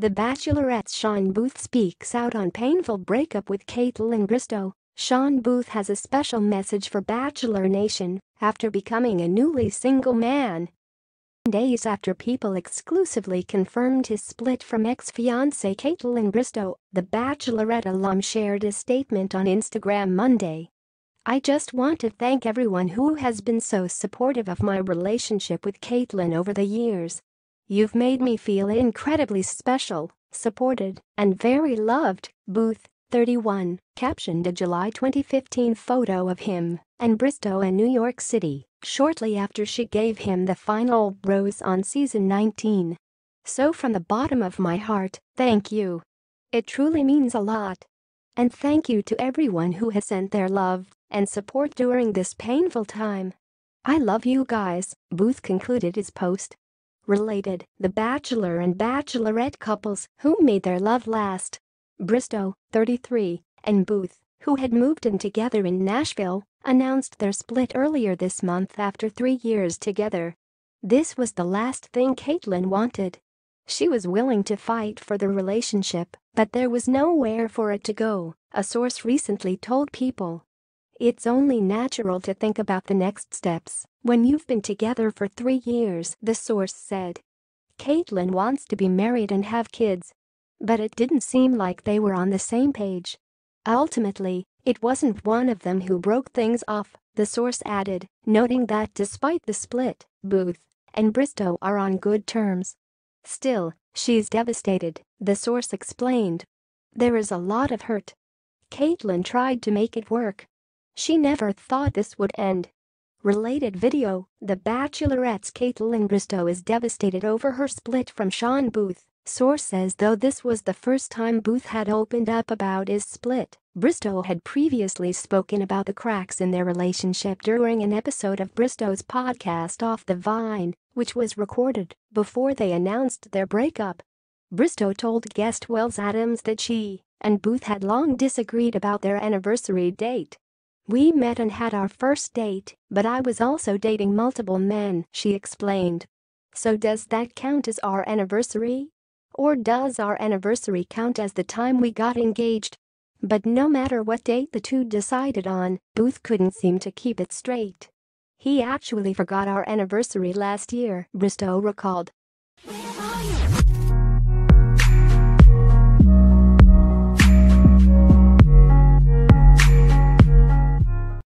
The Bachelorette's Shawn Booth speaks out on painful breakup with Kaitlyn Bristowe. Shawn Booth has a special message for Bachelor Nation after becoming a newly single man. Days after People exclusively confirmed his split from ex-fiancée Kaitlyn Bristowe, the Bachelorette alum shared a statement on Instagram Monday. I just want to thank everyone who has been so supportive of my relationship with Kaitlyn over the years. You've made me feel incredibly special, supported, and very loved, Booth, 31, captioned a July 2015 photo of him and Bristowe in New York City shortly after she gave him the final rose on season 19. So from the bottom of my heart, thank you. It truly means a lot. And thank you to everyone who has sent their love and support during this painful time. I love you guys, Booth concluded his post. Related, the Bachelor and Bachelorette couples who made their love last. Bristowe, 33, and Booth, who had moved in together in Nashville, announced their split earlier this month after three years together. This was the last thing Kaitlyn wanted. She was willing to fight for the relationship, but there was nowhere for it to go, a source recently told People. It's only natural to think about the next steps when you've been together for three years, the source said. Kaitlyn wants to be married and have kids. But it didn't seem like they were on the same page. Ultimately, it wasn't one of them who broke things off, the source added, noting that despite the split, Booth and Bristowe are on good terms. Still, she's devastated, the source explained. There is a lot of hurt. Kaitlyn tried to make it work. She never thought this would end. Related video, The Bachelorette's Kaitlyn Bristowe is devastated over her split from Shawn Booth. Source says though this was the first time Booth had opened up about his split, Bristowe had previously spoken about the cracks in their relationship during an episode of Bristowe's podcast Off the Vine, which was recorded before they announced their breakup. Bristowe told guest Wells Adams that she and Booth had long disagreed about their anniversary date. We met and had our first date, but I was also dating multiple men, she explained. So does that count as our anniversary? Or does our anniversary count as the time we got engaged? But no matter what date the two decided on, Booth couldn't seem to keep it straight. He actually forgot our anniversary last year, Bristowe recalled.